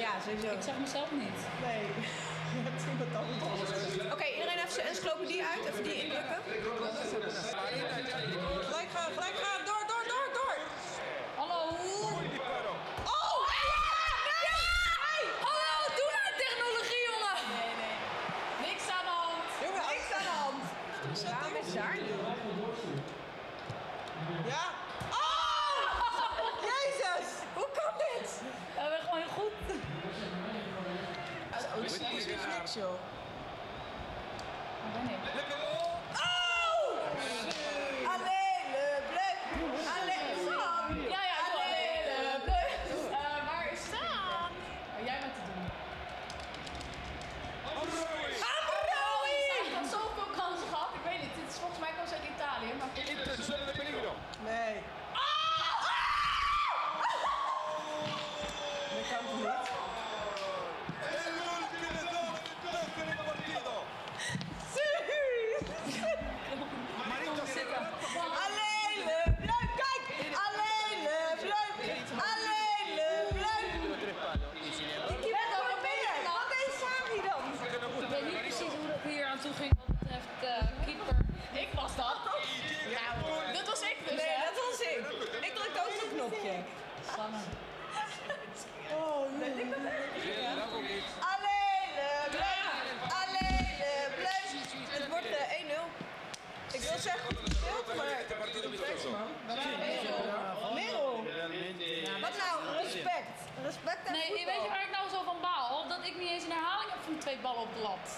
Ik zeg mezelf niet. Nee. Oké, iedereen even zijn encyclopedie uit. Even die indrukken. Gelijk gaan, gelijk gaan. Door, door, door, door. Hallo! Oh! Ja! Hey! Hallo, doe nou technologie, jongen! Nee, nee. Niks aan de hand. Jongen, Niks aan de hand. Waarom is daar nu? Ja. Oh! Jezus! Hoe kan dit? We hebben gewoon goed. Die is niks, joh. Waar ben ik? Oh! Alleen le bleu. Alleen Sam. Ja, ja, Alleen le bleu. Eh, waar is Sam? Oh, jij bent te doen. Amroui! Ik had zoveel kansen gehad. Ik weet niet, dit is volgens mij komt uit Italië. Maar Intenzione di peligro. Nee. Dat kan toch niet? E l'ultima zona del blocco del partito. Marito Alleen le bleu. Kijk! Alleen le bleu. Alleen le bleu. Ik ben er wat binnen. Wat deed Sam hier dan? ik weet niet precies hoe het hier aan toe ging wat betreft eh, keeper. Ik was dat. Nou, dat was ik dus. Nee, hè? dat was ik. Ik druk ook zo'n knopje. Sanne. Oh, nee. Alleen le bleu. Alleen le bleu. Het wordt eh, 1-0. Ik wil zeggen goed gespeeld, maar... Merel. Wat nou? Respect. Respect en Nee, weet je waar ik nou zo van baal? Dat ik niet eens een herhaling heb van twee ballen op de lat.